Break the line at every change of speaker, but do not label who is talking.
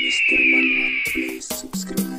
Mr. Manuel, please subscribe.